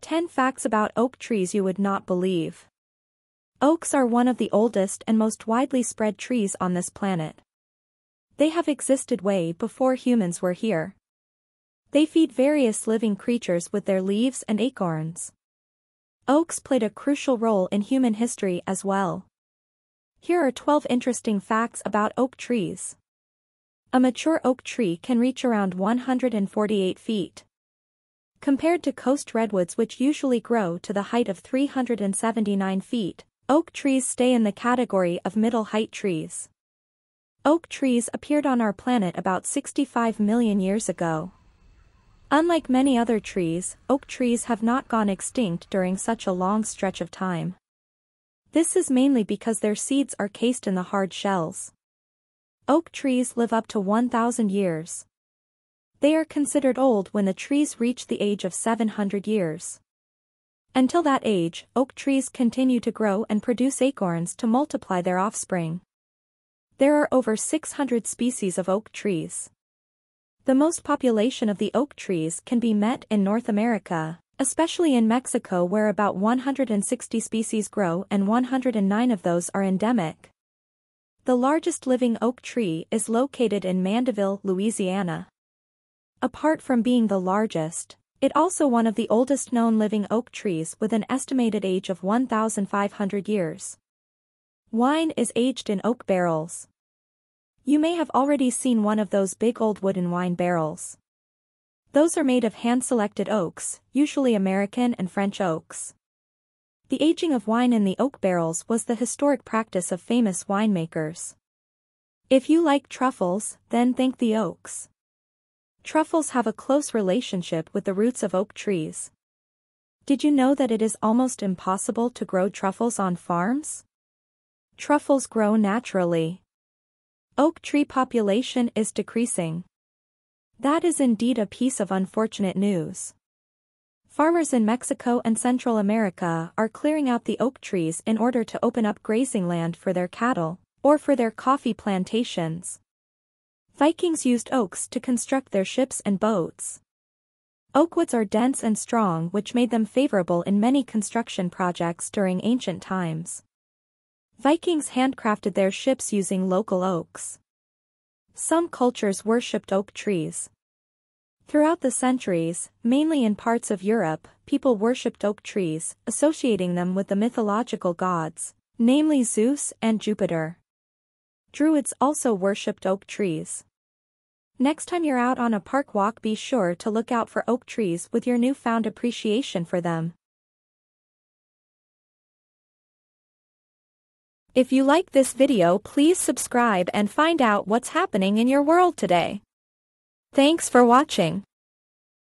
10 Facts about oak trees you would not believe. Oaks are one of the oldest and most widely spread trees on this planet. They have existed way before humans were here. They feed various living creatures with their leaves and acorns. Oaks played a crucial role in human history as well. Here are 12 interesting facts about oak trees. A mature oak tree can reach around 148 feet. Compared to coast redwoods which usually grow to the height of 379 feet, oak trees stay in the category of middle height trees. Oak trees appeared on our planet about 65 million years ago. Unlike many other trees, oak trees have not gone extinct during such a long stretch of time. This is mainly because their seeds are cased in the hard shells. Oak trees live up to 1,000 years. They are considered old when the trees reach the age of 700 years. Until that age, oak trees continue to grow and produce acorns to multiply their offspring. There are over 600 species of oak trees. The most population of the oak trees can be met in North America, especially in Mexico where about 160 species grow and 109 of those are endemic. The largest living oak tree is located in Mandeville, Louisiana. Apart from being the largest, it also one of the oldest known living oak trees with an estimated age of 1,500 years. Wine is aged in oak barrels. You may have already seen one of those big old wooden wine barrels. Those are made of hand-selected oaks, usually American and French oaks. The aging of wine in the oak barrels was the historic practice of famous winemakers. If you like truffles, then think the oaks. Truffles have a close relationship with the roots of oak trees. Did you know that it is almost impossible to grow truffles on farms? Truffles grow naturally. Oak tree population is decreasing. That is indeed a piece of unfortunate news. Farmers in Mexico and Central America are clearing out the oak trees in order to open up grazing land for their cattle, or for their coffee plantations. Vikings used oaks to construct their ships and boats. Oakwoods are dense and strong which made them favorable in many construction projects during ancient times. Vikings handcrafted their ships using local oaks. Some cultures worshipped oak trees. Throughout the centuries, mainly in parts of Europe, people worshipped oak trees, associating them with the mythological gods, namely Zeus and Jupiter. Druids also worshipped oak trees. Next time you're out on a park walk be sure to look out for oak trees with your newfound appreciation for them. If you like this video please subscribe and find out what's happening in your world today. Thanks for watching.